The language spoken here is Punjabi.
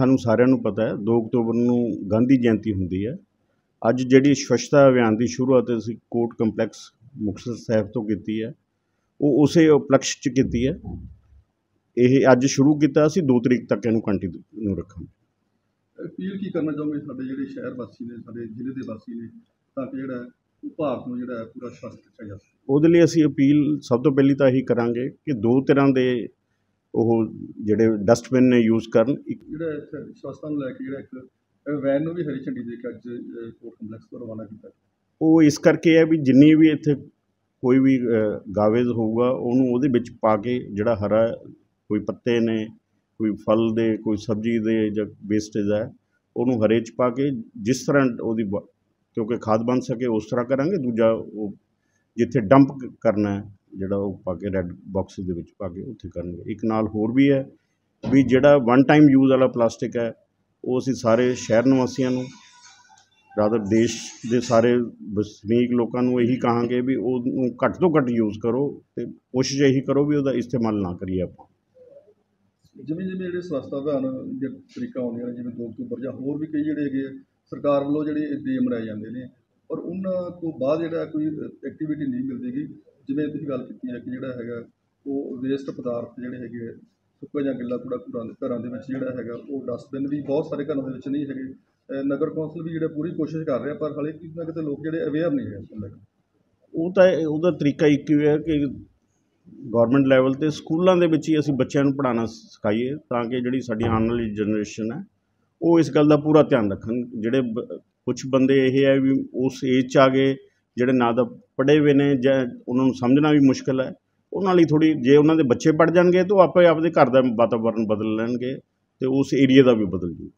ਸਾਨੂੰ ਸਾਰਿਆਂ ਨੂੰ ਪਤਾ ਹੈ 2 ਅਕਤੂਬਰ ਨੂੰ ਗਾਂਧੀ ਜਯੰਤੀ ਹੁੰਦੀ ਹੈ। ਅੱਜ ਜਿਹੜੀ ਸਵੱਛਤਾ ਅਭਿਆਨ ਦੀ ਸ਼ੁਰੂਆਤ ਅਸੀਂ ਕੋਰਟ ਕੰਪਲੈਕਸ ਮੁਕਤਸਰ ਸਾਹਿਬ ਤੋਂ ਕੀਤੀ ਹੈ ਉਹ ਉਸੇ ਉਪਲਕਸ਼ 'ਚ ਕੀਤੀ ਹੈ। ਇਹ ਅੱਜ ਸ਼ੁਰੂ ਕੀਤਾ ਅਸੀਂ 2 ਤਰੀਕ ਤੱਕ ਇਹਨੂੰ ਕੰਟੀਨਿਊ ਰੱਖਾਂਗੇ। ਅਪੀਲ ਕੀ ਕਰਨਾ ਚਾਹੋਗੇ ਸਾਡੇ ਜਿਹੜੇ ਸ਼ਹਿਰ ਵਾਸੀ ਨੇ ਸਾਡੇ ਜ਼ਿਲ੍ਹੇ ਦੇ ਵਾਸੀ ਨੇ ਤਾਂ ਕਿ ਜਿਹੜਾ ਉਹ ਭਾਰਤ ਨੂੰ ਜਿਹੜਾ ਪੂਰਾ ਜਾ ਸਕੇ? ਉਹਦੇ ਲਈ ਅਸੀਂ ਅਪੀਲ ਸਭ ਤੋਂ ਪਹਿਲੀ ਤਾਂ ਇਹੀ ਕਰਾਂਗੇ ਕਿ ਦੋ ਤਰ੍ਹਾਂ ਦੇ ਉਹ ਜਿਹੜੇ ਡਸਟਬਿਨ ਨੇ ਯੂਜ਼ ਕਰਨ ਜਿਹੜਾ ਇੱਥੇ ਸਵਸਥਤਾ ਨੂੰ ਲੈ ਕੇ ਜਿਹੜਾ ਇੱਕ ਵੈਨ ਨੂੰ ਵੀ ਹਰੀ ਝੰਡੀ ਦੇ ਕੇ ਅੱਜ ਕੋਰਟ ਕੰਪਲੈਕਸ ਤੋਂ ਰਵਾਨਾ ਕੀਤਾ। ਉਹ ਇਸ ਕਰਕੇ ਹੈ ਵੀ ਜਿੰਨੀ ਵੀ ਇੱਥੇ ਕੋਈ ਵੀ ਗਾਵੇਜ਼ ਹੋਊਗਾ ਉਹਨੂੰ ਉਹਦੇ ਵਿੱਚ ਪਾ ਕੇ ਜਿਹੜਾ ਹਰਾ ਕੋਈ ਪੱਤੇ ਨੇ ਕੋਈ ਫਲ ਦੇ ਕੋਈ ਸਬਜ਼ੀ ਦੇ ਜਾਂ ਵੇਸਟੇਜ ਹੈ ਉਹਨੂੰ ਹਰੇ 'ਚ ਪਾ ਕੇ ਜਿਸ ਤਰ੍ਹਾਂ ਉਹਦੀ ਕਿਉਂਕਿ ਖਾਦ ਬਣ ਸਕੇ ਉਸ ਤਰ੍ਹਾਂ ਕਰਾਂਗੇ ਦੂਜਾ ਉਹ ਜਿੱਥੇ ਡੰਪ ਕਰਨਾ ਹੈ ਜਿਹੜਾ ਉਹ ਪਾ ਕੇ ਰੈੱਡ ਬਾਕਸ ਦੇ ਵਿੱਚ ਪਾ ਕੇ ਉੱਥੇ ਕਰਨਗੇ। ਇੱਕ ਨਾਲ ਹੋਰ ਵੀ ਹੈ ਵੀ ਜਿਹੜਾ ਵਨ ਟਾਈਮ ਯੂਜ਼ ਵਾਲਾ ਪਲਾਸਟਿਕ ਹੈ ਉਹ ਅਸੀਂ ਸਾਰੇ ਸ਼ਹਿਰ ਨਿਵਾਸੀਆਂ ਨੂੰ ਰਾਦਰ ਦੇਸ਼ ਦੇ ਸਾਰੇ ਵਸਨੀਕ ਲੋਕਾਂ ਨੂੰ ਇਹੀ ਕਹਾਂਗੇ ਵੀ ਉਹਨੂੰ ਘੱਟ ਤੋਂ ਘੱਟ ਯੂਜ਼ ਕਰੋ ਤੇ ਕੋਸ਼ਿਸ਼ ਇਹੀ ਕਰੋ ਵੀ ਉਹਦਾ ਇਸਤੇਮਾਲ ਨਾ ਕਰੀਏ ਆਪਾਂ। ਜਿਵੇਂ ਜਿਵੇਂ ਜਿਹੜੇ ਸਵਸਥਤਾ ਅਭਿਆਨ ਦੇ ਤਰੀਕਾ ਆਉਂਦੇ ਨੇ ਜਿਵੇਂ 2 ਅਕਤੂਬਰ ਜਾਂ ਹੋਰ ਵੀ ਕਈ ਜਿਹੜੇ ਹੈਗੇ ਆ, ਸਰਕਾਰ ਵੱਲੋਂ ਜਿਹੜੇ ਡੇ ਮਨਾਏ ਜਾਂਦੇ ਨੇ ਔਰ ਉਹਨਾਂ ਤੋਂ ਬਾਅਦ ਜਿਹੜਾ ਕੋਈ ਐਕਟੀਵਿਟੀ ਨਹੀਂ ਮਿਲਦੀ ਮਿਲਦੀਗੀ ਜਿਵੇਂ ਤੁਸੀਂ ਗੱਲ ਕੀਤੀ ਹੈ ਕਿ ਜਿਹੜਾ ਹੈਗਾ ਉਹ ਵੇਸਟ ਪਦਾਰਥ ਜਿਹੜੇ ਹੈਗੇ ਆ, ਸੁੱਕਾ ਜਾਂ ਗਿੱਲਾ ਕੂੜਾ ਘਰਾਂ ਘਰਾਂ ਦੇ ਵਿੱਚ ਜਿਹੜਾ ਹੈਗਾ ਉਹ ਡਸਟਬਿਨ ਵੀ ਬਹੁਤ ਸਾਰੇ ਘਰਾਂ ਦੇ ਵਿੱਚ ਨਹੀਂ ਹੈਗੇ। ਨਗਰ ਕੌਂਸਲ ਵੀ ਜਿਹੜਾ ਪੂਰੀ ਕੋਸ਼ਿਸ਼ ਕਰ ਰਿਹਾ ਪਰ ਹਾਲੇ ਕਿਤੇ ਨਾ ਕਿਤੇ ਲੋਕ ਜਿਹੜੇ ਅਵੇਅਰ ਨਹੀਂ ਹੈ ਇਸ ਨੂੰ। ਲੈ ਕੇ ਉਹ ਤਾਂ ਉਹਦਾ ਤਰੀਕਾ ਇੱਕ ਹੀ ਹੈ ਕਿ ਗਵਰਨਮੈਂਟ ਲੈਵਲ ਤੇ ਸਕੂਲਾਂ ਦੇ ਵਿੱਚ ਹੀ ਅਸੀਂ ਬੱਚਿਆਂ ਨੂੰ ਪੜ੍ਹਾਉਣਾ ਸਿਖਾਈਏ ਤਾਂ ਕਿ ਜਿਹੜੀ ਸਾਡੀ ਆਉਣ ਵਾਲੀ ਜਨਰੇਸ਼ਨ ਹੈ ਉਹ ਇਸ ਗੱਲ ਦਾ ਪੂਰਾ ਧਿਆਨ ਰੱਖਣ। ਜਿਹੜੇ ਕੁਝ ਬੰਦੇ ਇਹ ਹੈ ਵੀ ਉਸ ਏਜ 'ਚ ਆ ਗਏ, ਜਿਹੜੇ ਨਾ ਤਾਂ ਪੜ੍ਹੇ ਹੋਏ ਨੇ ਜਾਂ ਉਹਨਾਂ ਨੂੰ ਸਮਝਣਾ ਵੀ ਮੁਸ਼ਕਿਲ ਹੈ, ਉਹਨਾਂ ਲਈ ਥੋੜ੍ਹੀ ਜੇ ਉਹਨਾਂ ਦੇ ਬੱਚੇ ਪੜ੍ਹ ਜਾਣਗੇ ਤਾਂ ਉਹ ਆਪੇ ਆਪਦੇ ਘਰ ਦਾ ਵਾਤਾਵਰਨ ਬਦਲ ਲੈਣਗੇ ਅਤੇ ਉਸ ਏਰੀਏ ਦਾ ਵੀ ਬਦਲ ਜੂ